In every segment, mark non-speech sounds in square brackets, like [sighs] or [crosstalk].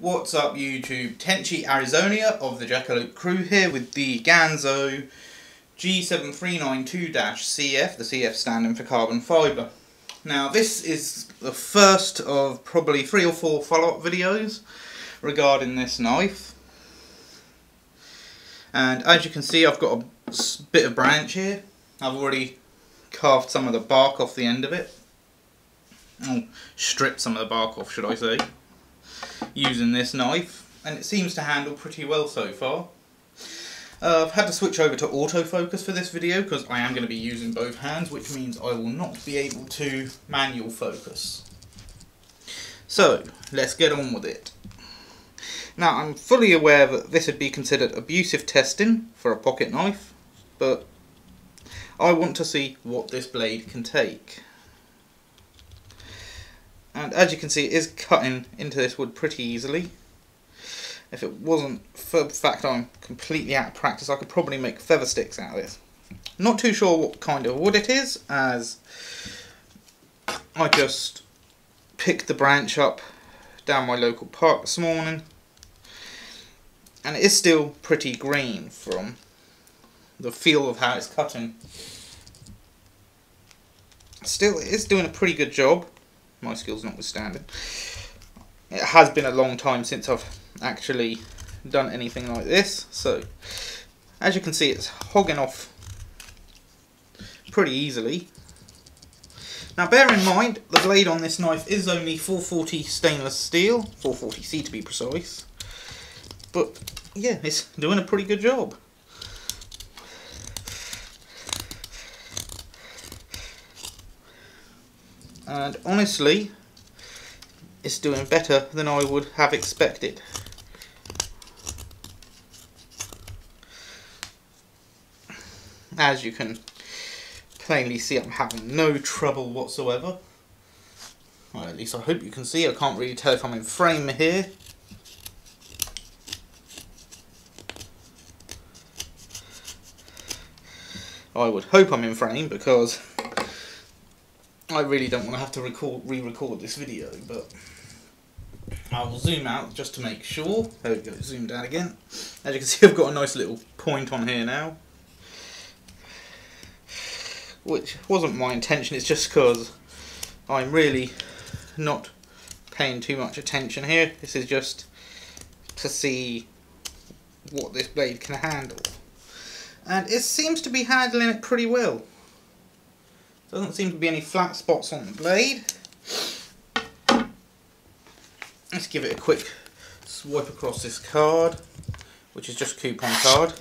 What's up YouTube? Tenchi Arizonia of the Dracolope crew here with the Ganzo G7392-CF, the CF standing for carbon fibre. Now this is the first of probably three or four follow-up videos regarding this knife. And as you can see I've got a bit of branch here. I've already carved some of the bark off the end of it. Oh, stripped some of the bark off should I say using this knife and it seems to handle pretty well so far. Uh, I've had to switch over to autofocus for this video because I am going to be using both hands which means I will not be able to manual focus. So let's get on with it. Now I'm fully aware that this would be considered abusive testing for a pocket knife but I want to see what this blade can take and as you can see it is cutting into this wood pretty easily. If it wasn't for the fact I'm completely out of practice I could probably make feather sticks out of this. Not too sure what kind of wood it is as I just picked the branch up down my local park this morning and it is still pretty green from the feel of how it's cutting. Still it is doing a pretty good job my skills notwithstanding. It has been a long time since I've actually done anything like this, so as you can see it's hogging off pretty easily. Now bear in mind, the blade on this knife is only 440 stainless steel, 440C to be precise, but yeah, it's doing a pretty good job. And honestly it's doing better than I would have expected. As you can plainly see I'm having no trouble whatsoever. Well, at least I hope you can see. I can't really tell if I'm in frame here. I would hope I'm in frame because I really don't want to have to record, re-record this video, but I will zoom out just to make sure. There we go, zoomed out again. As you can [laughs] see, I've got a nice little point on here now. Which wasn't my intention, it's just because I'm really not paying too much attention here. This is just to see what this blade can handle. And it seems to be handling it pretty well. Doesn't seem to be any flat spots on the blade. Let's give it a quick swipe across this card, which is just coupon card.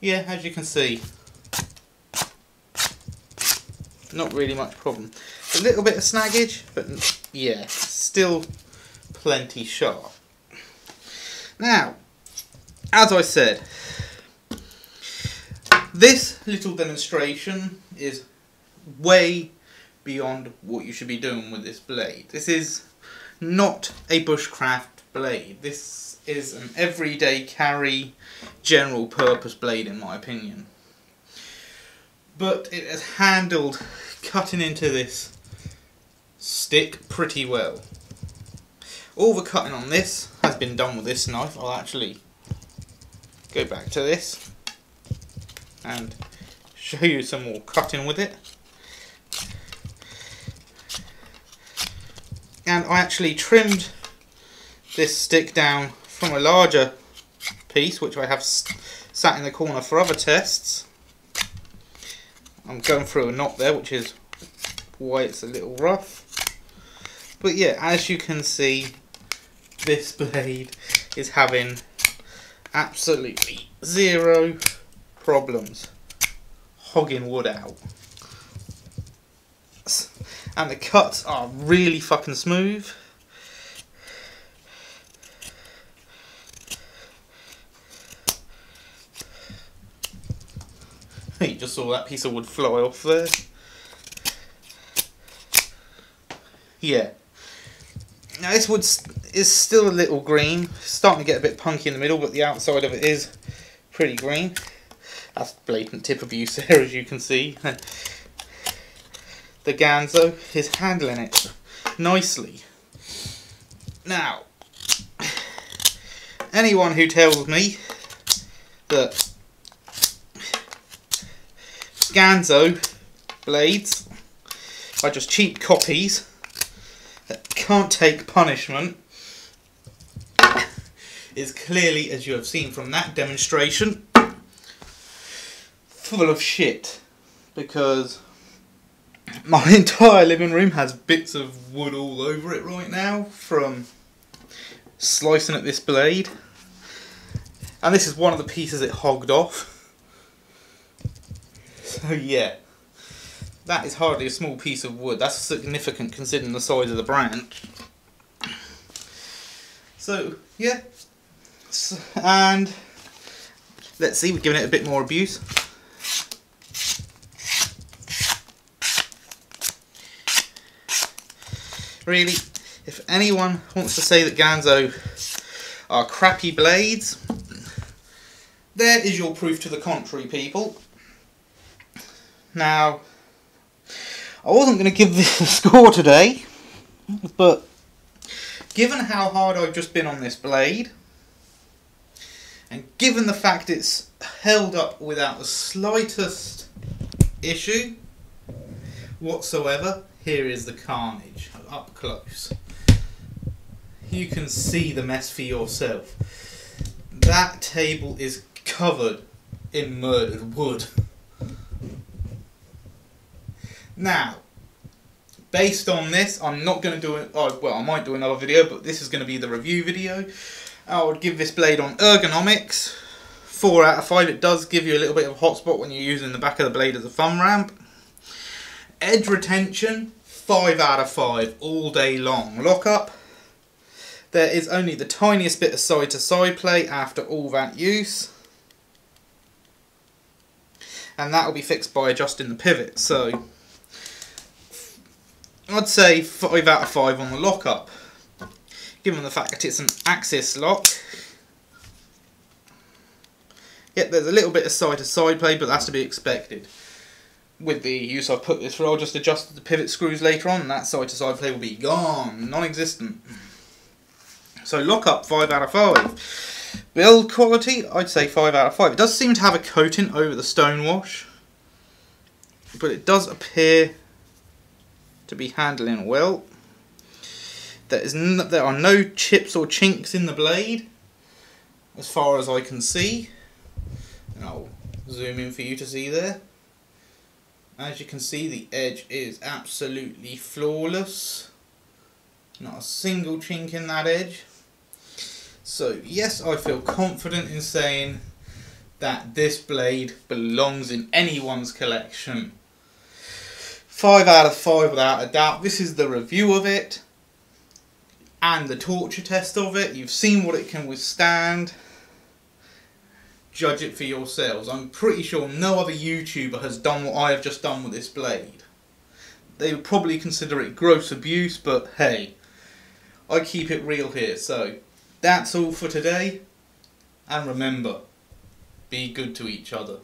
Yeah, as you can see, not really much problem. A little bit of snaggage, but yeah, still plenty sharp. Now, as I said, this little demonstration is way beyond what you should be doing with this blade. This is not a bushcraft blade. This is an everyday carry general purpose blade in my opinion. But it has handled cutting into this stick pretty well. All the cutting on this has been done with this knife. I'll actually go back to this and show you some more cutting with it. And I actually trimmed this stick down from a larger piece which I have sat in the corner for other tests. I'm going through a knot there which is why it's a little rough. But yeah, as you can see, this blade is having absolutely zero problems hogging wood out. And the cuts are really fucking smooth. [laughs] You just saw that piece of wood fly off there. Yeah, now this wood is still a little green, starting to get a bit punky in the middle, but the outside of it is pretty green. That's blatant tip abuse [laughs] there, as you can see. [laughs] the Ganzo is handling it nicely. Now, [sighs] anyone who tells me that Ganzo blades are just cheap copies that can't take punishment is clearly, as you have seen from that demonstration, full of shit. Because my [laughs] entire living room has bits of wood all over it right now from slicing at this blade. And this is one of the pieces it hogged off. So yeah, that is hardly a small piece of wood. That's significant considering the size of the branch. So yeah, and let's see, we're giving it a bit more abuse. Really, if anyone wants to say that Ganzo are crappy blades, there is your proof to the contrary, people. Now, I wasn't going to give this a score today, but given how hard I've just been on this blade, and given the fact it's held up without the slightest issue whatsoever, here is the carnage up close. You can see the mess for yourself. That table is covered in murdered wood. Now, based on this, I'm not going to do it. Oh, well, I might do another video, but this is going to be the review video. I would give this blade on ergonomics. 4 out of 5. It does give you a little bit of a hotspot when you're using the back of the blade as a thumb ramp. Edge retention, 5 out of 5 all day long. Lock up. There is only the tiniest bit of side to side play after all that use. And that will be fixed by adjusting the pivot. So, I'd say 5 out of 5 on the lockup given the fact that it's an axis lock. Yep, there's a little bit of side-to-side -side play, but that's to be expected. With the use I've put this through, I'll just adjust the pivot screws later on, and that side-to-side -side play will be gone, non-existent. So lock up 5 out of 5. Build quality, I'd say 5 out of 5. It does seem to have a coating over the stonewash, but it does appear to be handling well. There, is there are no chips or chinks in the blade, as far as I can see. And I'll zoom in for you to see there. As you can see, the edge is absolutely flawless. Not a single chink in that edge. So yes, I feel confident in saying that this blade belongs in anyone's collection. 5 out of 5 without a doubt. This is the review of it and the torture test of it. You've seen what it can withstand. Judge it for yourselves. I'm pretty sure no other YouTuber has done what I have just done with this blade. They would probably consider it gross abuse, but hey, I keep it real here. So, that's all for today. And remember, be good to each other.